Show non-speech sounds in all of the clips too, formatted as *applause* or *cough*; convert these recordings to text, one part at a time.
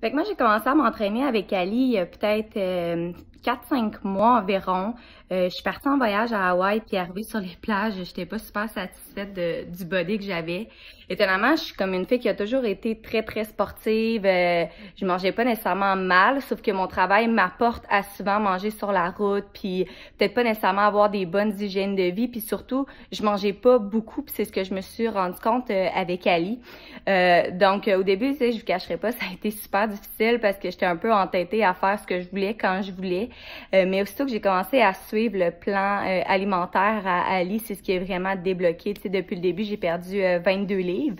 Fait que moi, j'ai commencé à m'entraîner avec Ali il y a peut-être 4-5 mois environ. Euh, je suis partie en voyage à Hawaï puis arrivée sur les plages, j'étais pas super satisfaite de, du body que j'avais. Étonnamment, je suis comme une fille qui a toujours été très très sportive. Euh, je mangeais pas nécessairement mal, sauf que mon travail m'apporte à souvent manger sur la route, puis peut-être pas nécessairement avoir des bonnes hygiènes de vie, puis surtout, je mangeais pas beaucoup, puis c'est ce que je me suis rendu compte euh, avec Ali. Euh, donc au début, je vous cacherai pas, ça a été super difficile parce que j'étais un peu entêtée à faire ce que je voulais quand je voulais. mais aussitôt que j'ai commencé à suivre le plan euh, alimentaire à Ali, c'est ce qui est vraiment débloqué. Tu sais, depuis le début, j'ai perdu 22 euh, livres.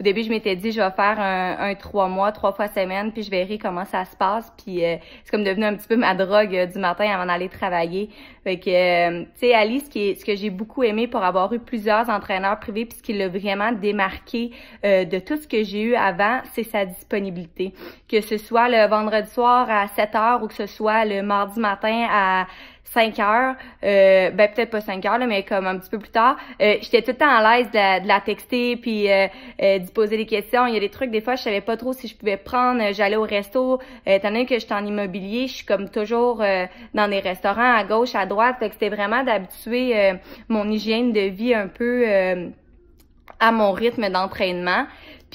Au début, je m'étais dit, je vais faire un, trois mois, trois fois semaine, puis je verrai comment ça se passe. Puis euh, c'est comme devenu un petit peu ma drogue du matin avant d'aller travailler. Fait que, tu sais, Ali, ce, qui est, ce que j'ai beaucoup aimé pour avoir eu plusieurs entraîneurs privés, puis ce qui l'a vraiment démarqué de tout ce que j'ai eu avant, c'est sa disponibilité. Que ce soit le vendredi soir à 7 heures ou que ce soit le mardi matin à 5 heures, euh, ben peut-être pas 5 heures, là, mais comme un petit peu plus tard, euh, j'étais tout le temps à l'aise de, la texter puis euh, euh, d'y poser des questions. Il y a des trucs, des fois, je savais pas trop si je pouvais prendre. J'allais au resto, étant donné que j'étais en immobilier, je suis comme toujours dans des restaurants à gauche, à droite. Fait que c'était vraiment d'habituer mon hygiène de vie un peu à mon rythme d'entraînement.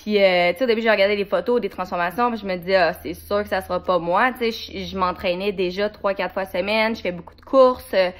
Puis, euh, tu sais, au début, j'ai regardé les photos des transformations, puis je me disais, ah, c'est sûr que ça sera pas moi. Tu sais, je, m'entraînais déjà trois, quatre fois semaine, je fais beaucoup de courses. Euh,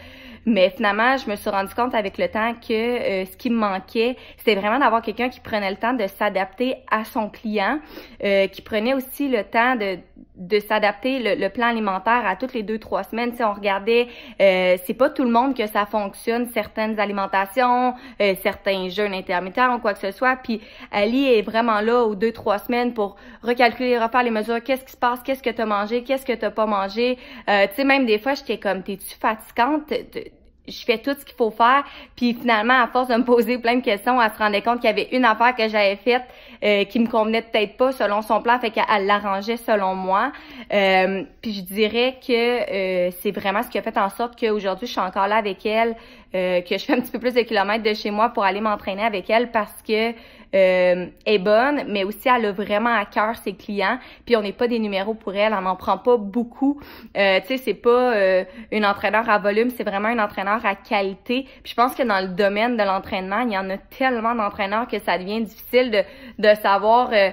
mais finalement, je me suis rendu compte avec le temps que euh, ce qui me manquait, c'était vraiment d'avoir quelqu'un qui prenait le temps de s'adapter à son client, euh, qui prenait aussi le temps de, de s'adapter le, plan alimentaire à toutes les deux trois semaines. Si on regardait, euh, c'est pas tout le monde que ça fonctionne certaines alimentations, euh, certains jeûnes intermittents ou quoi que ce soit. Puis Ali est vraiment là aux deux trois semaines pour recalculer, refaire les mesures. Qu'est-ce qui se passe? Qu'est-ce que tu as mangé? Qu'est-ce que t'as pas mangé? Tu sais même des fois j'étais comme t'es-tu fatigante? Je fais tout ce qu'il faut faire. Puis finalement, à force de me poser plein de questions, elle se rendait compte qu'il y avait une affaire que j'avais faite euh, qui me convenait peut-être pas selon son plan, fait qu'elle l'arrangeait selon moi. Euh, puis je dirais que euh, c'est vraiment ce qui a fait en sorte qu'aujourd'hui, je suis encore là avec elle, euh, que je fais un petit peu plus de kilomètres de chez moi pour aller m'entraîner avec elle parce que euh, est bonne, mais aussi elle a vraiment à cœur ses clients. Puis on n'est pas des numéros pour elle, on n'en prend pas beaucoup. Euh, tu sais, c'est pas euh, une entraîneur à volume, c'est vraiment un entraîneur à qualité. Puis je pense que dans le domaine de l'entraînement, il y en a tellement d'entraîneurs que ça devient difficile de, de savoir euh,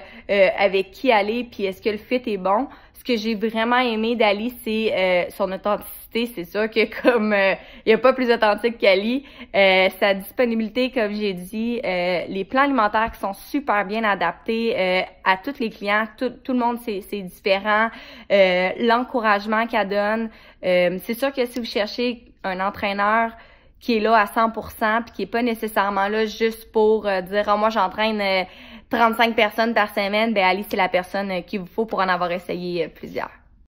avec qui aller, puis est-ce que le fit est bon. Ce que j'ai vraiment aimé d'Ali, c'est son authenticité c'est sûr que *laughs* comme euh, il n'y a pas plus authentique qu'Ali, euh, sa disponibilité, comme j'ai dit, euh, les plans alimentaires qui sont super bien adaptés euh, à tous les clients, tout, tout le monde c'est différent, l'encouragement qu'elle donne. c'est sûr que si vous cherchez un entraîneur qui est là à 100% puis qui est pas nécessairement là juste pour dire oh, moi j'entraîne 35 personnes par semaine, ben Ali c'est la personne qu'il vous faut pour en avoir essayé plusieurs.